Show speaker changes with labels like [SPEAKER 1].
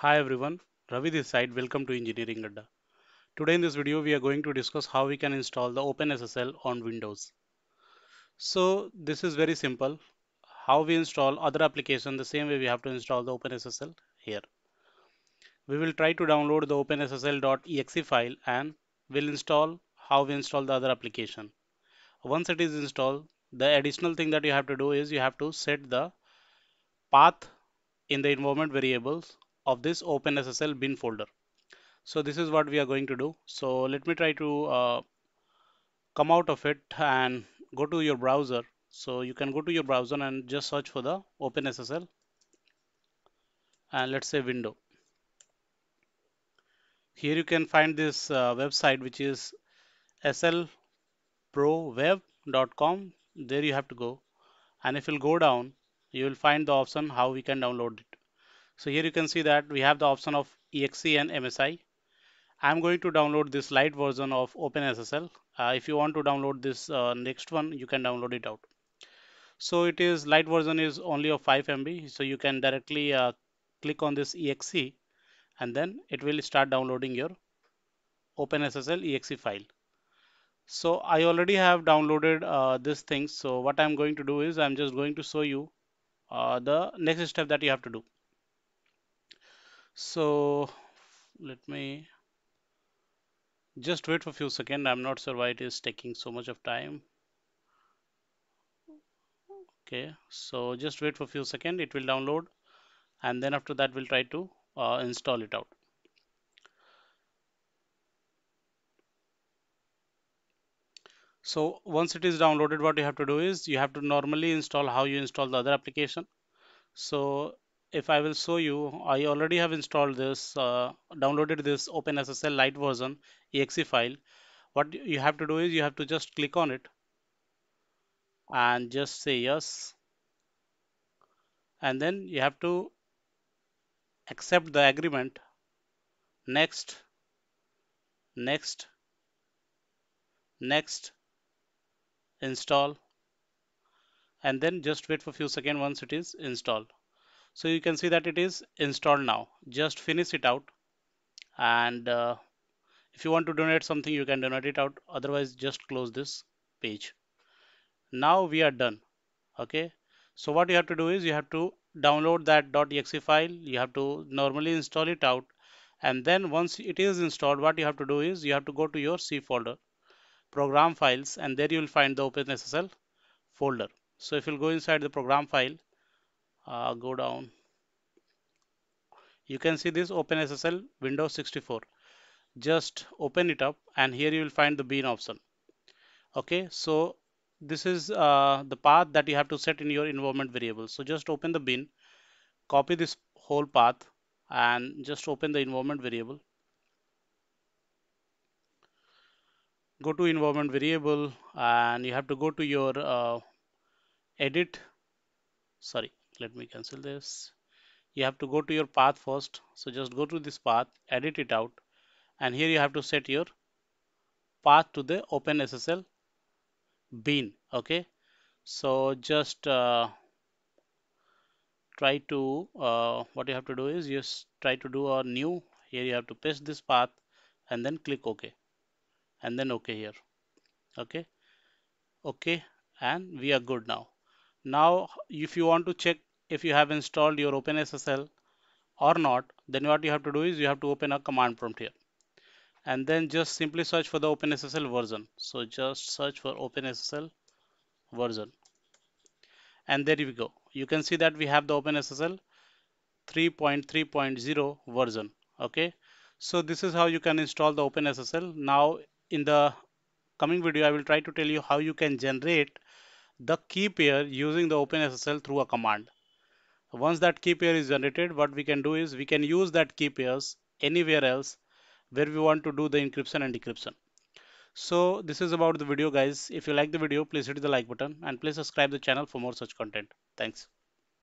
[SPEAKER 1] Hi everyone, Ravi this side. Welcome to Engineering Adda. Today in this video we are going to discuss how we can install the OpenSSL on Windows. So this is very simple. How we install other application the same way we have to install the OpenSSL here. We will try to download the openssl.exe file and we'll install how we install the other application. Once it is installed, the additional thing that you have to do is you have to set the path in the environment variables of this OpenSSL bin folder. So this is what we are going to do. So let me try to uh, come out of it and go to your browser. So you can go to your browser and just search for the OpenSSL and let's say window. Here you can find this uh, website which is slproweb.com. There you have to go and if you'll go down you will find the option how we can download it. So here you can see that we have the option of exe and MSI. I'm going to download this light version of OpenSSL. Uh, if you want to download this uh, next one, you can download it out. So it is light version is only of 5 MB. So you can directly uh, click on this exe and then it will start downloading your OpenSSL exe file. So I already have downloaded uh, this thing. So what I'm going to do is I'm just going to show you uh, the next step that you have to do. So let me just wait for a few seconds. I'm not sure why it is taking so much of time. Okay, so just wait for a few seconds. It will download and then after that we'll try to uh, install it out. So once it is downloaded, what you have to do is you have to normally install how you install the other application. So if I will show you, I already have installed this, uh, downloaded this OpenSSL Lite version exe file. What you have to do is you have to just click on it and just say yes. And then you have to accept the agreement. Next, next, next, install, and then just wait for a few seconds once it is installed. So you can see that it is installed now. Just finish it out. And uh, if you want to donate something, you can donate it out. Otherwise, just close this page. Now we are done. Okay. So what you have to do is you have to download that .exe file. You have to normally install it out. And then once it is installed, what you have to do is you have to go to your C folder, program files, and there you will find the OpenSSL folder. So if you'll go inside the program file, uh, go down. You can see this OpenSSL Windows 64 just open it up and here you will find the bin option. Okay so this is uh, the path that you have to set in your environment variable so just open the bin copy this whole path and just open the environment variable. Go to environment variable and you have to go to your uh, edit sorry let me cancel this. You have to go to your path first. So just go to this path edit it out. And here you have to set your path to the OpenSSL bin okay? So just uh, try to uh, what you have to do is just try to do a new here you have to paste this path and then click OK. And then OK here okay? Okay and we are good now. Now if you want to check if you have installed your OpenSSL or not, then what you have to do is you have to open a command prompt here. And then just simply search for the OpenSSL version. So just search for OpenSSL version. And there you go. You can see that we have the OpenSSL 3.3.0 version. Okay. So this is how you can install the OpenSSL. Now in the coming video, I will try to tell you how you can generate the key pair using the OpenSSL through a command. Once that key pair is generated, what we can do is we can use that key pairs anywhere else where we want to do the encryption and decryption. So this is about the video guys. If you like the video, please hit the like button and please subscribe the channel for more such content. Thanks.